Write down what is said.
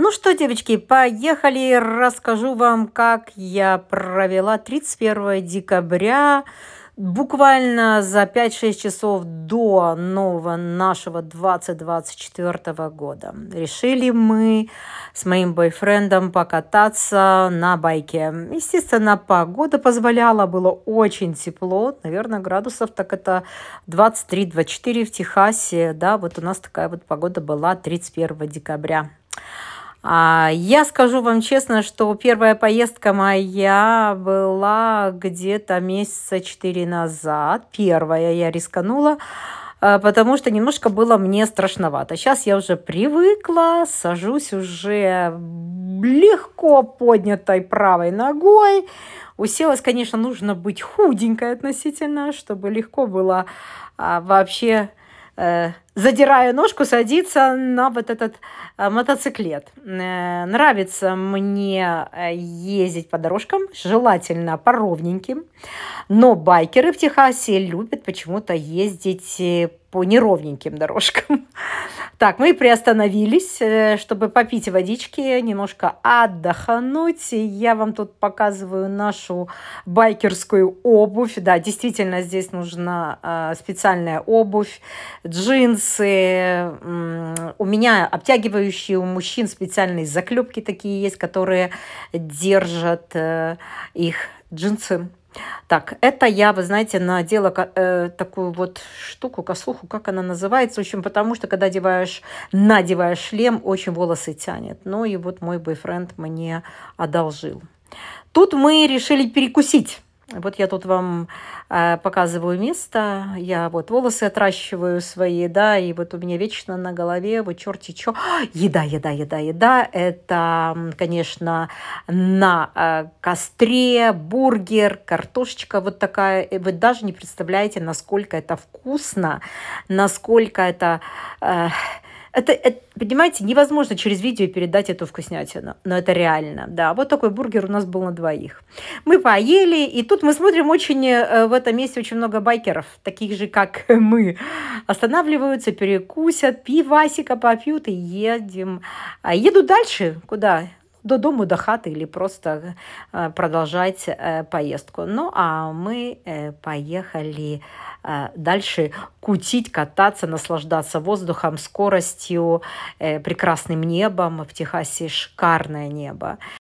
Ну что, девочки, поехали, расскажу вам, как я провела 31 декабря, буквально за 5-6 часов до нового нашего 2024 года. Решили мы с моим бойфрендом покататься на байке. Естественно, погода позволяла, было очень тепло, наверное, градусов, так это 23-24 в Техасе, да, вот у нас такая вот погода была 31 декабря. А, я скажу вам честно, что первая поездка моя была где-то месяца четыре назад. Первая я рисканула, а, потому что немножко было мне страшновато. Сейчас я уже привыкла, сажусь уже легко поднятой правой ногой. Уселась, конечно, нужно быть худенькой относительно, чтобы легко было а, вообще Э, задирая ножку, садиться на вот этот э, мотоциклет. Э, нравится мне ездить по дорожкам, желательно по ровненьким, но байкеры в Техасе любят почему-то ездить по неровненьким дорожкам. Так, мы приостановились, э, чтобы попить водички, немножко отдохнуть. Я вам тут показываю нашу байкерскую обувь. Да, действительно, здесь нужна э, специальная обувь, джинсы. У меня обтягивающие у мужчин специальные заклепки такие есть, которые держат э, их джинсы так, это я, вы знаете, надела э, такую вот штуку, косуху, как она называется, в общем, потому что, когда одеваешь, надеваешь шлем, очень волосы тянет. Ну и вот мой бойфренд мне одолжил. Тут мы решили перекусить. Вот я тут вам э, показываю место, я вот волосы отращиваю свои, да, и вот у меня вечно на голове вот черти чё. Еда, еда, еда, еда. Это, конечно, на э, костре бургер, картошечка вот такая. Вы даже не представляете, насколько это вкусно, насколько это... Э, это, это, понимаете, невозможно через видео передать эту вкуснятину, но это реально, да. Вот такой бургер у нас был на двоих. Мы поели, и тут мы смотрим очень, э, в этом месте очень много байкеров, таких же, как мы. Останавливаются, перекусят, пивасика попьют и едем. А еду дальше, куда? До дому, до хаты или просто э, продолжать э, поездку. Ну, а мы поехали Э, дальше кутить, кататься, наслаждаться воздухом, скоростью, прекрасным небом. В Техасе шикарное небо.